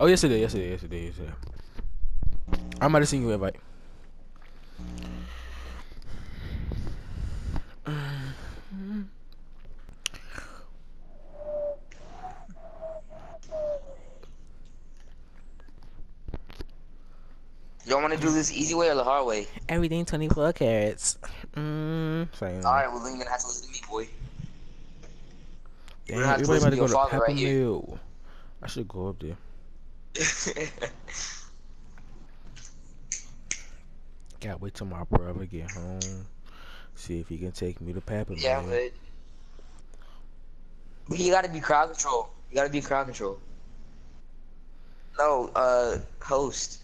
Oh yesterday, yesterday, yesterday, it is, yes it is, yeah. I might have seen you invite. Y'all want to do this easy way or the hard way? Everything 24 carats. Mm, same. All right, well then you're gonna have to listen to me, boy. Damn, gonna have to everybody listen about to to go to father right here. Peppermill. I should go up there. Gotta wait till my brother get home. See if he can take me to Peppermill. yeah, but but you gotta be crowd control. You gotta be crowd control. No, uh, host.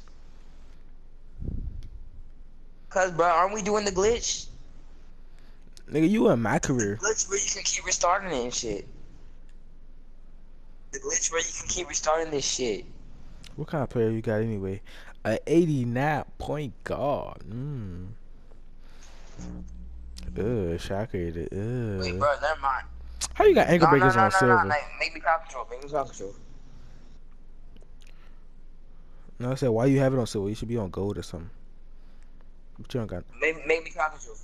Cause, bro, aren't we doing the glitch? Nigga, you in my career. Glitch where you can keep restarting it and shit. The glitch where you can keep restarting this shit. What kind of player you got anyway? A 89 point guard. Mm. Ugh, shocker. Wait, Ugh. bro, never mind. How you got ankle No, no, breakers no, on no, silver? no, no, make me crowd control. Make me crowd control. No, I said, why you have it on silver? You should be on gold or something. But you don't got. Make, make me crowd control.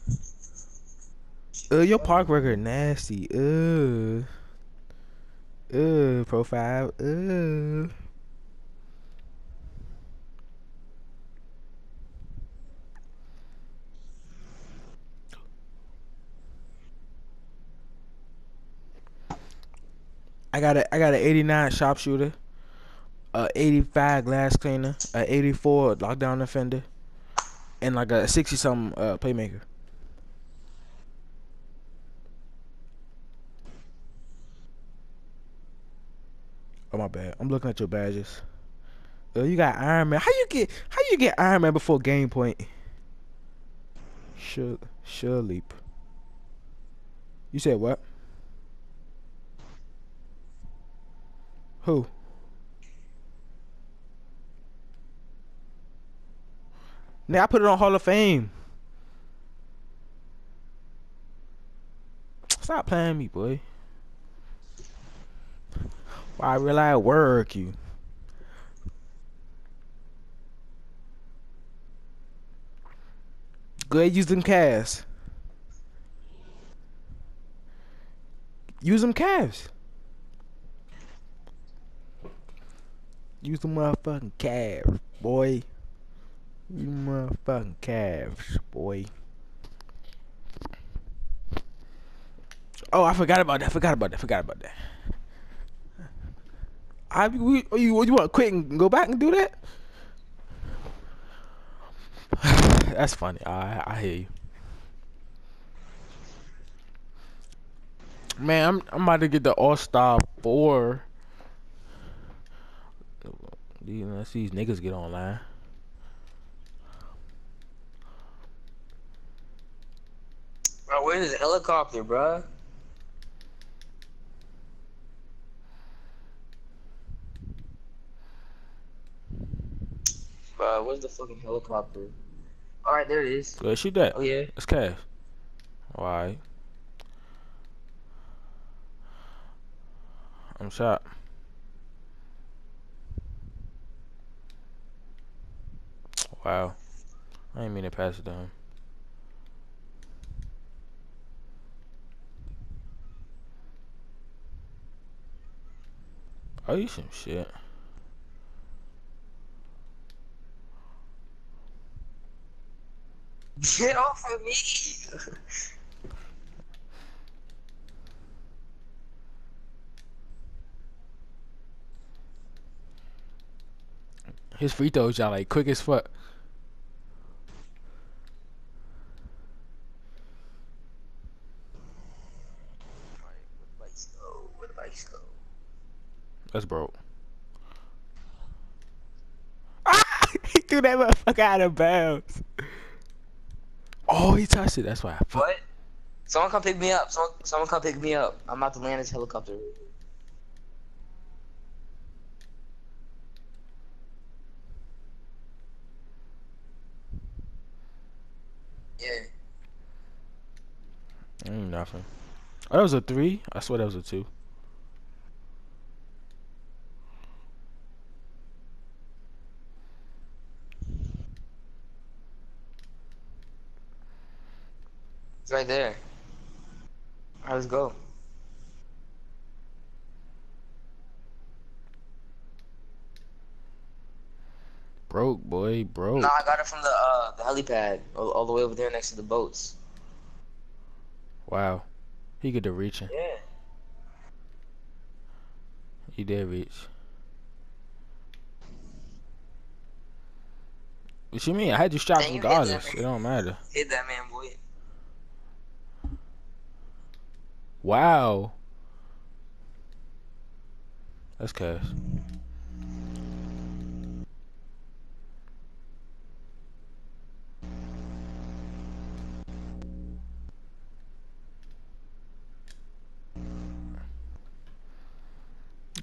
Uh, your park record nasty. Uh. Uh, profile. Uh. I got a I got an 89 sharpshooter, a 85 glass cleaner, a 84 lockdown defender, and like a 60 something uh, playmaker. Oh my bad. I'm looking at your badges. Oh, you got Iron Man. How you get how you get Iron Man before game point? Sure sure leap. You said what? Who? Now I put it on Hall of Fame. Stop playing me, boy. Why I really I work you. Go ahead, use them calves. Use them calves. Use the motherfucking calves, boy. You motherfucking calves, boy. Oh, I forgot about that. I forgot about that. Forgot about that. I we, you you want to quit and go back and do that? That's funny. I I hear you. Man, I'm I'm about to get the All Star four. You know, see these niggas get online. Bro, where's the helicopter, bro? Bro, where's the fucking helicopter? Alright, there it is. Ahead, shoot that. Oh, yeah. It's cash. Alright. I'm shot. Wow. I ain't mean to pass it to him. Oh, you some shit. Get off of me! His free throws y'all like quick as fuck. Where the bikes go? Where the bikes go? That's broke. Ah! He threw that motherfucker out of bounds. Oh, he touched it. That's why. I fuck. What? Someone come pick me up. Someone, someone come pick me up. I'm about to land this helicopter. Yeah. Ain't nothing. Oh, that was a three. I swear that was a two. Right there. Alright, let's go. Broke, boy, broke. No, I got it from the uh the helipad, all, all the way over there next to the boats. Wow. He get to reaching. Yeah. He did reach. What you mean? I had you shot Dang, you hit that regardless. It don't matter. Hit that man, boy. Wow. That's cash.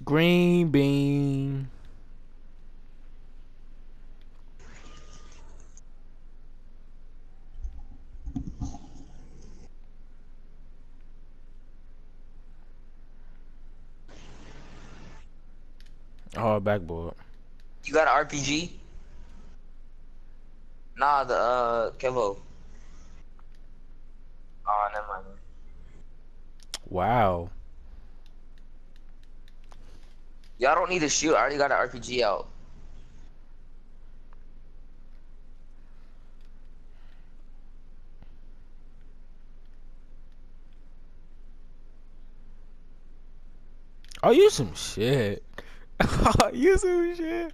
Green bean. Oh, backboard. You got an RPG? Nah, the uh Kevo. Oh, never mind. Wow. Y'all don't need to shoot. I already got an RPG out. Oh, you some shit. you some shit.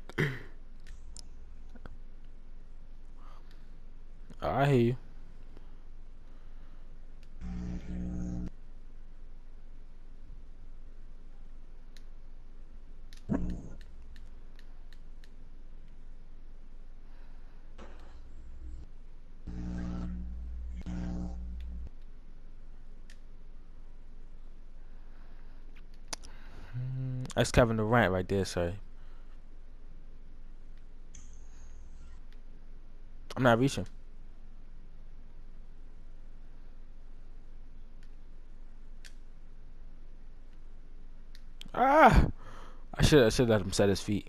I hear you. Mm, That's Kevin Durant right there, sorry. I'm not reaching. Ah! I should I should let him set his feet.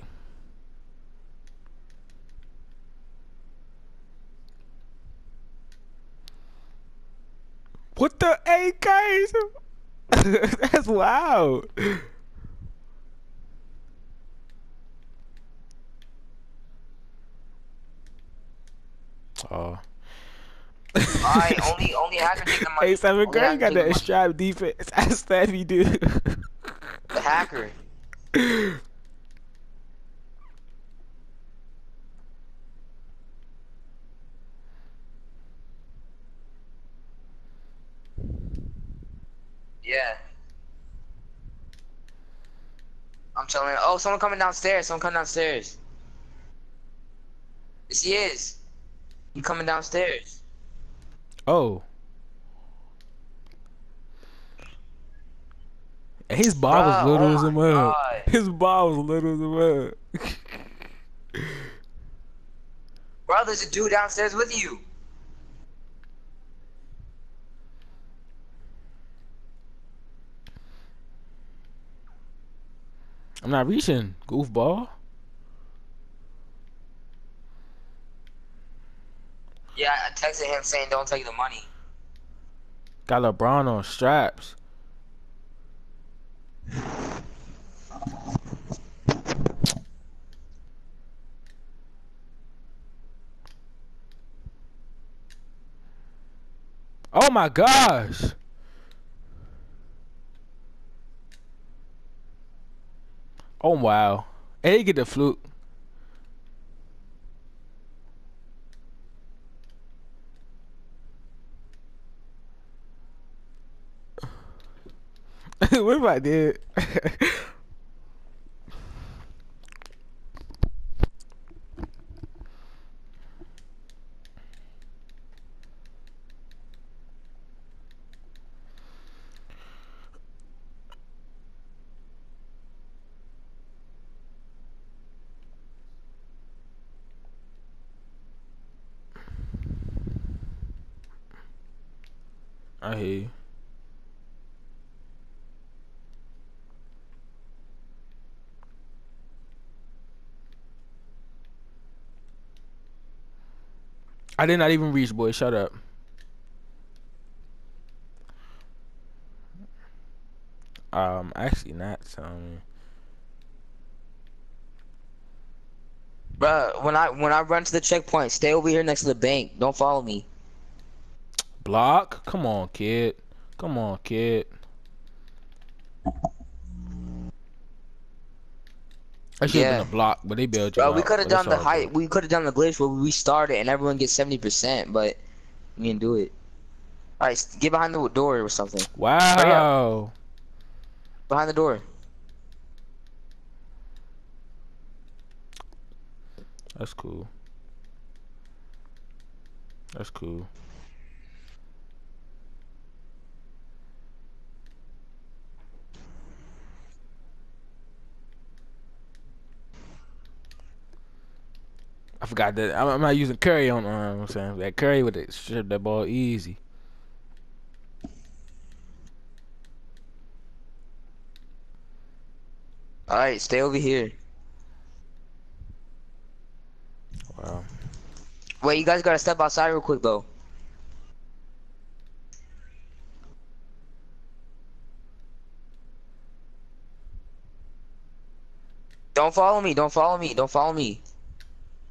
What the guys? That's wild. Oh. Alright, only only hacker take the money. Hey, Seven Only Girl, hacker got that money. strap defense. That's Steffi, dude. The hacker. Yeah. I'm telling you. Oh, someone coming downstairs. Someone coming downstairs. Yes, he is. He coming downstairs. Oh. His ball was little oh as a mug. His ball was little as a mug. Bro, there's a dude downstairs with you. I'm not reaching, goofball. Yeah, I texted him saying don't take the money. Got LeBron on straps. Oh my gosh. Oh wow. And he get the fluke. What if I did? I hear you. I did not even reach, boy. Shut up. Um, actually not. So. Bruh, when I when I run to the checkpoint, stay over here next to the bank. Don't follow me. Block? Come on, kid. Come on, kid. I should have Yeah. been a block, but they bailed you Bro, we could have done the height. We could have done the glitch where we started and everyone gets seventy percent, but we didn't do it. All right, get behind the door or something. Wow. Behind the door. That's cool. That's cool. I forgot that I'm, I'm not using Curry on. Uh, you know what I'm saying that Curry would have stripped that ball easy. All right, stay over here. Wow. Wait, you guys gotta step outside real quick though. Don't follow me. Don't follow me. Don't follow me.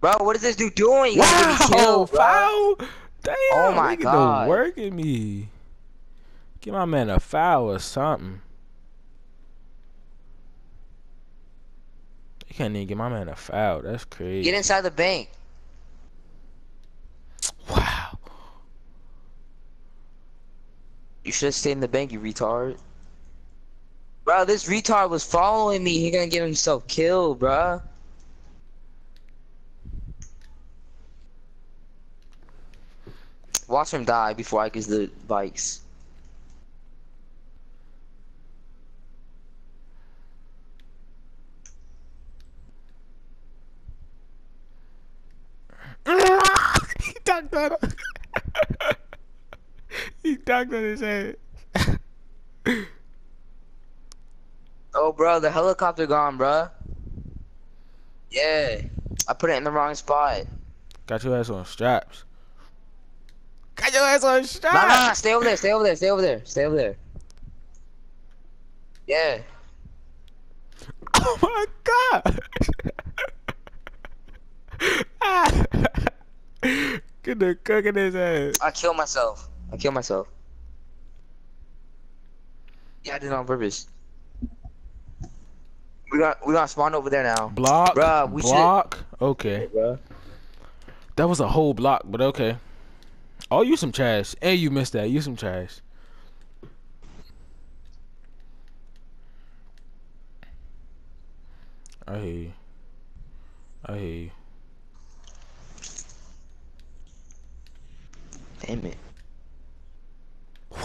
Bro, what is this dude doing? You gotta get me Wow, bro. foul! Damn, Oh my God. work at me. Give my man a foul or something. You can't even get my man a foul. That's crazy. Get inside the bank. Wow. You should have stayed in the bank, you retard. Bro, this retard was following me. He gonna get himself killed, bro. Watch him die before I get the bikes. he ducked on him. he ducked on his head. Oh, bro, the helicopter gone, bro. Yeah, I put it in the wrong spot. Got your ass on straps. Got your ass on Nah, nah, nah, stay over there, stay over there, stay over there, stay over there. Yeah. Oh my god. Ah. Get the cook in his ass. I killed myself. I killed myself. Yeah, I did it on purpose. We got we got spawn over there now. Block. Bruh, we should- block. Okay. bro. That was a whole block, but okay. Oh, you some trash. And you missed that. You some trash. I hear you. I hear you. Damn it.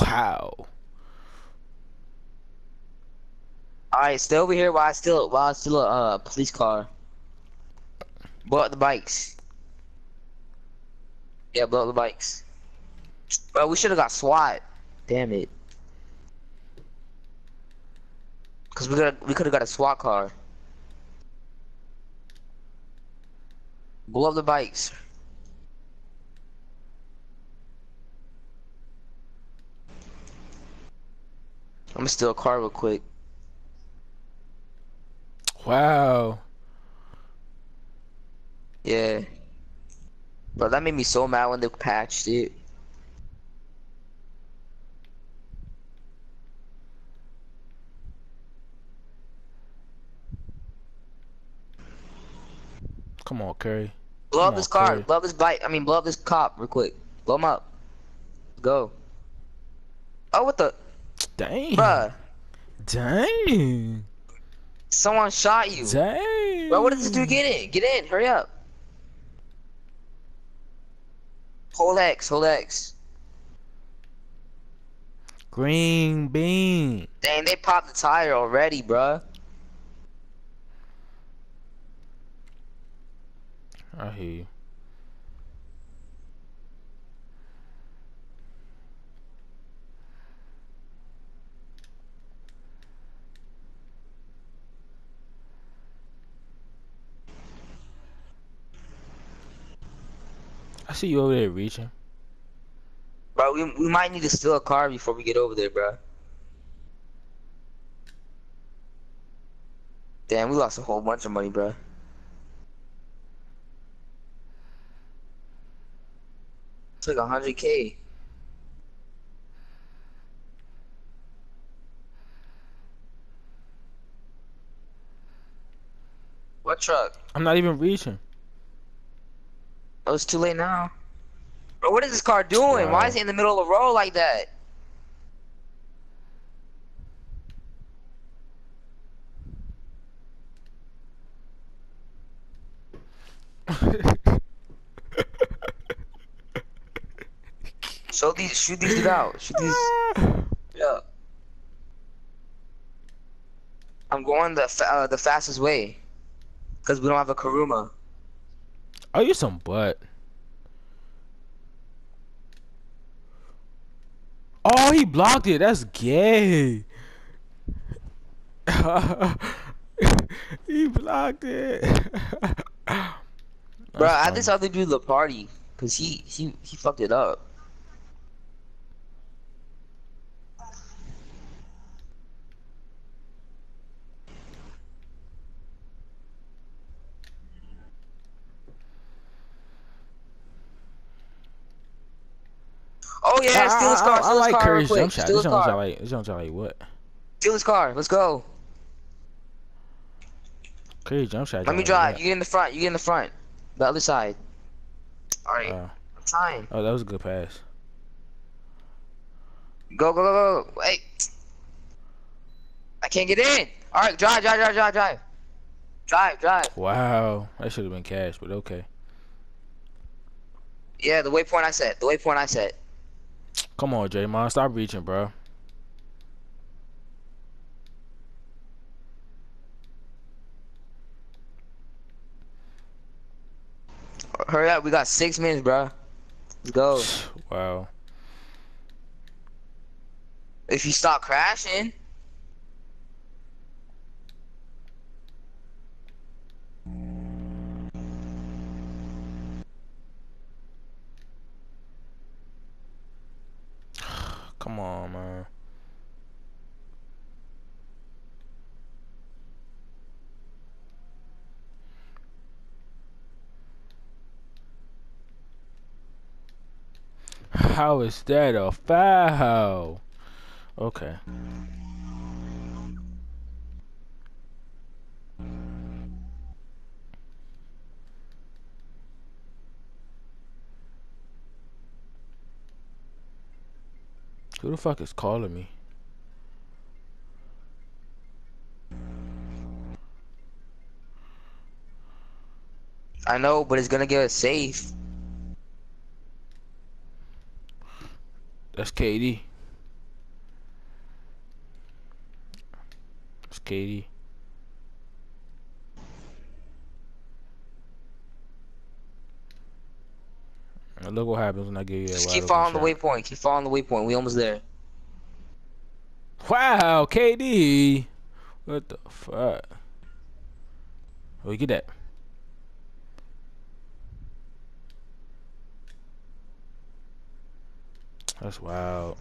Wow. Alright, stay over here while I still while I still a uh, police car. Up the bikes. Yeah, blow up the bikes. Bro, we should have got SWAT. Damn it. Cause we could we could have got a SWAT car. Blow up the bikes. I'm gonna steal a car real quick. Wow. Yeah. Bro, that made me so mad when they patched it. Come on, Curry. Blow Come up this on, car. Curry. Blow up this bike. I mean, blow up this cop real quick. Blow him up. Go. Oh, what the? Dang. Bruh. Dang. Someone shot you. Dang. Bro, what did this dude get in? Get in. Hurry up. Hold X. Hold X. Green bean. Dang, they popped the tire already, bruh. I hear you. See you over there reaching. Bro, we, we might need to steal a car before we get over there, bro. Damn, we lost a whole bunch of money, bro. It's like 100k. What truck? I'm not even reaching. Oh, it's too late now. Bro, what is this car doing? Why is he in the middle of the road like that? Show these, shoot these out. Shoot these. Yeah. I'm going the fa uh, the fastest way, cause we don't have a Kuruma. Oh, you some butt. Oh, he blocked it. That's gay. he blocked it. Bro, I just this other dude the party, cause he he he fucked it up. Oh yeah, steal his I, car, I, I steal his like car Curry's jump shot. Steal This his jump shot like this jump shot like what? steal his car. Let's go. Curry's jump shot. Let me drive. like You get in the front. You get in the front. The other side. All right. Oh. I'm trying. oh, that was a good pass. Go, go, go, go. Wait. I can't get in. All right, drive, drive, drive, drive, drive. Drive, drive. Wow, that should have been cash, but okay. Yeah, the waypoint I set. The waypoint I set. Come on, Draymond, stop reaching, bro. Hurry up. We got six minutes, bro. Let's go. Wow. If you stop crashing. Come on, man. How is that a foul? Okay. Who the fuck is calling me? I know, but it's gonna get us safe. That's KD. It's KD. Now look what happens when I give you Just keep following the waypoint. Keep following the waypoint. We almost there. Wow, KD. What the fuck? Oh, get that. That's wild.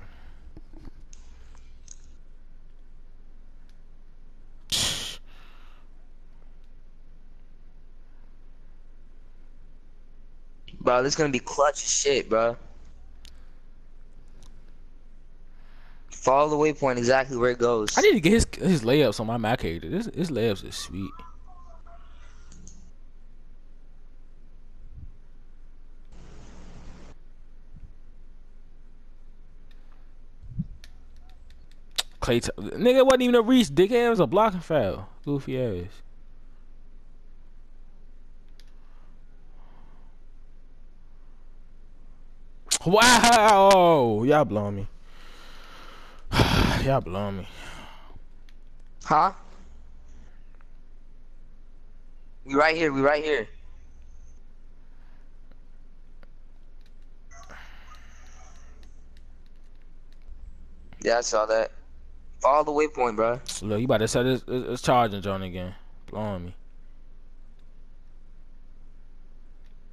Bro, this is gonna be clutch shit, bro. Follow the waypoint exactly where it goes. I need to get his his layups on my Mac character. This his layups is sweet. Klay, nigga wasn't even a reach. Dickhead was a blocking foul. Goofy ass. Wow, y'all blowing me. y'all blowing me. Huh? We right here. We right here. Yeah, I saw that. Follow the waypoint, bro. Look, you about to set this, his, his charging joint again. Blowing me.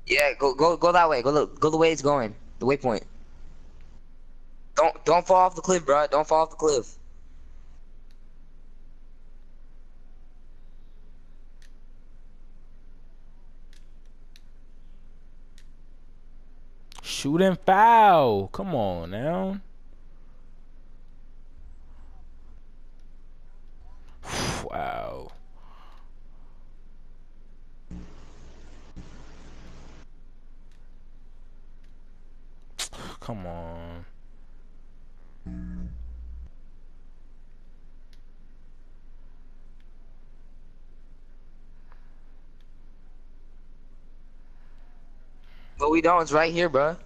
Yeah, go go go that way. Go look. Go the way it's going. The waypoint. Don't don't fall off the cliff, bro. Don't fall off the cliff. Shoot and foul. Come on now. Don't. It's right here, bro.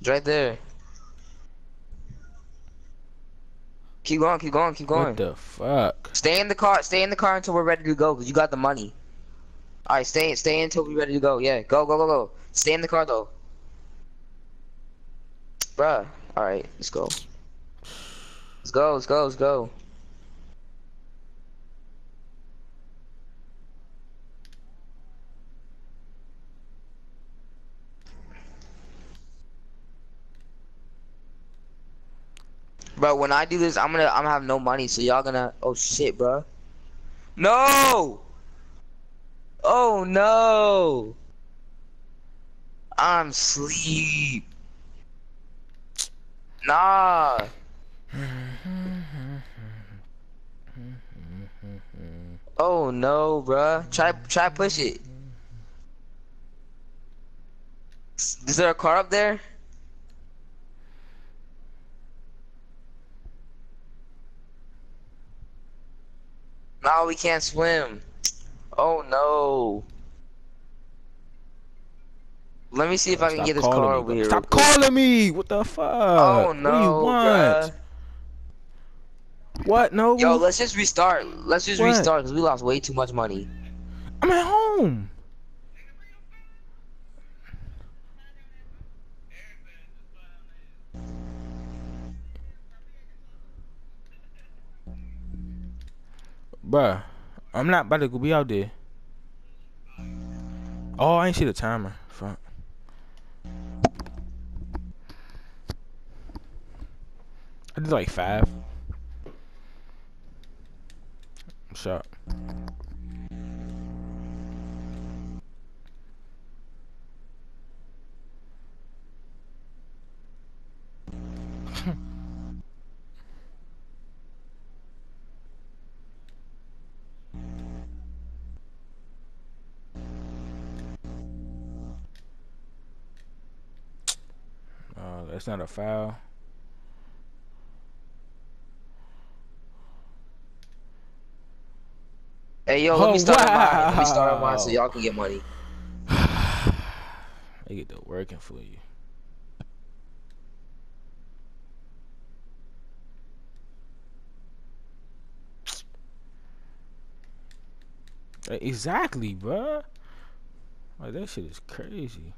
It's right there. Keep going, keep going, keep going. What the fuck? Stay in the car. Stay in the car until we're ready to go, cause you got the money. All right, stay, stay until we're ready to go. Yeah, go, go, go, go. Stay in the car though, bruh. All right, let's go. Let's go, let's go, let's go. Bro, when I do this, I'm gonna, I'm gonna have no money, so y'all gonna, oh shit, bro. No! Oh no! I'm sleep. Nah. Oh no, bruh. Try, try push it. Is there a car up there? No, we can't swim. Oh no. Let me see if I can Stop get this car over here. Stop calling me. What the fuck? Oh What do you no, want? bruh. What? No. Yo, let's just restart. Let's just What? restart because we lost way too much money. I'm at home. Bruh, I'm not about to go be out there. Oh, I ain't see the timer. Fuck. I did like five. What's up? Uh, that's not a foul. Hey, yo, let Oh, me start on mine. Let me start on mine so y'all can get money. They get to working for you. Exactly, bruh. Like that shit is crazy.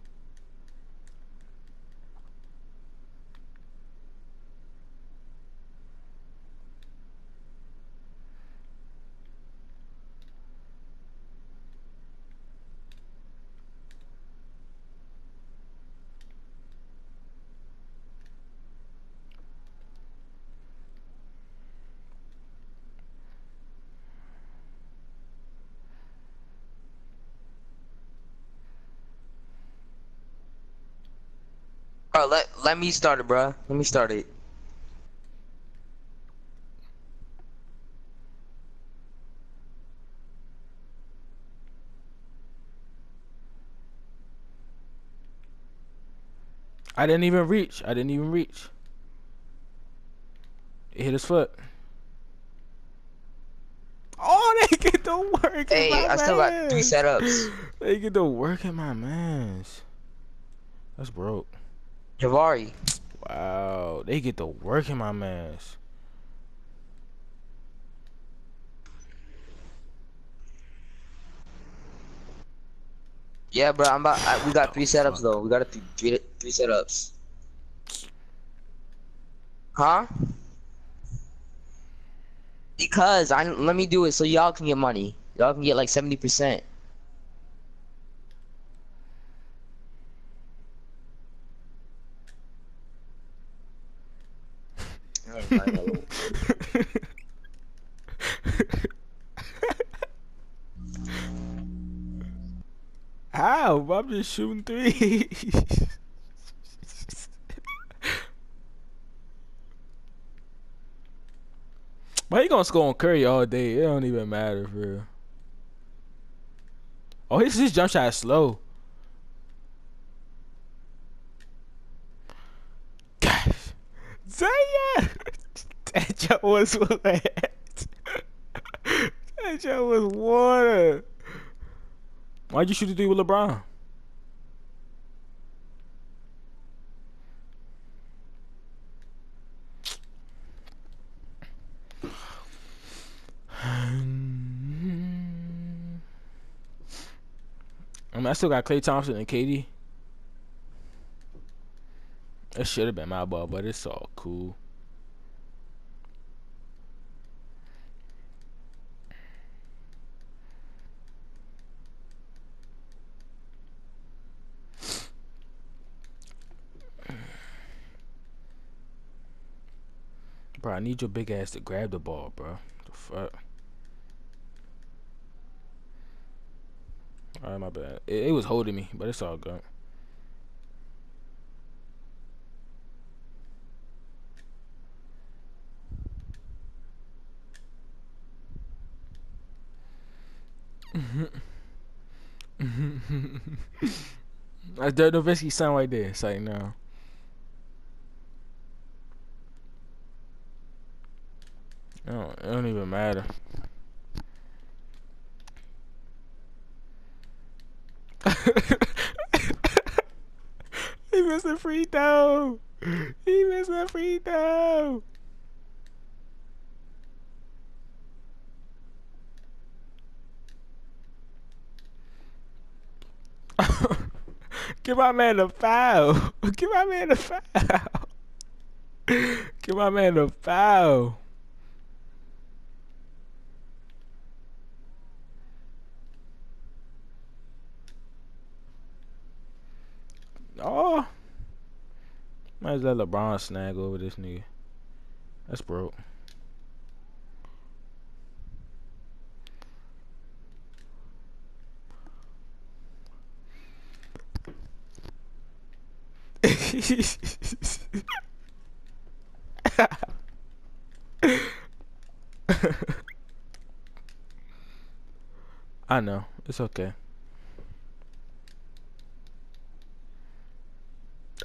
Bro, let let me start it, bro. Let me start it. I didn't even reach. I didn't even reach. It hit his foot. Oh, they get the work. in Hey, I still got three setups. They get the work in my mans. That's broke. Javari. Wow, they get the work in my mans. Yeah, bro. I'm about. I, we got three setups though. We got a th three three setups. Huh? Because I let me do it so y'all can get money. Y'all can get like seventy percent. I'm just shooting three. but he gonna score on Curry all day. It don't even matter for real. Oh, his his jump shot is slow. Gosh, Zaya, that jump was wet. that jump was water. Why'd you shoot the dude with LeBron? I mean, I still got Klay Thompson and KD. That should have been my ball, but it's all cool. Bro, I need your big ass to grab the ball, bro. The fuck? Alright, my bad. It, it was holding me, but it's all good. Dirk Nowitzki sound right there. It's like, no. No, it don't even matter. he missed a free throw. He missed a free throw. Give my man a foul. Give my man a foul. Give my man a foul. Oh. Might as well let LeBron snag over this nigga. That's broke. I know. It's okay.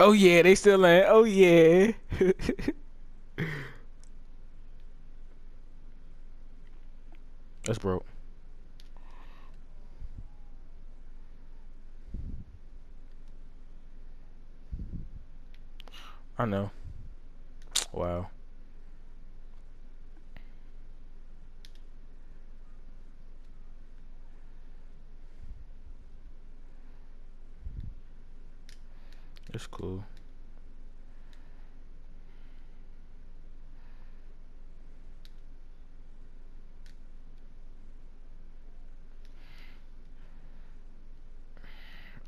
Oh yeah, they still in. Oh yeah. That's broke. I know. Wow. It's cool.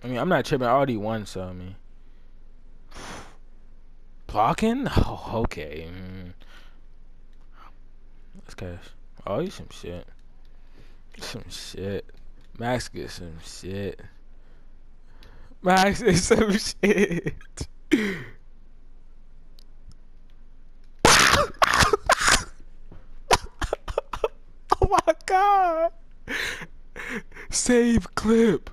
I mean, I'm not tripping. I already won, so I mean. Blocking? Oh, okay. Mm. Let's cash. Oh, you some shit. Some shit. Max get some shit. Max is some shit. oh my god. Save clip.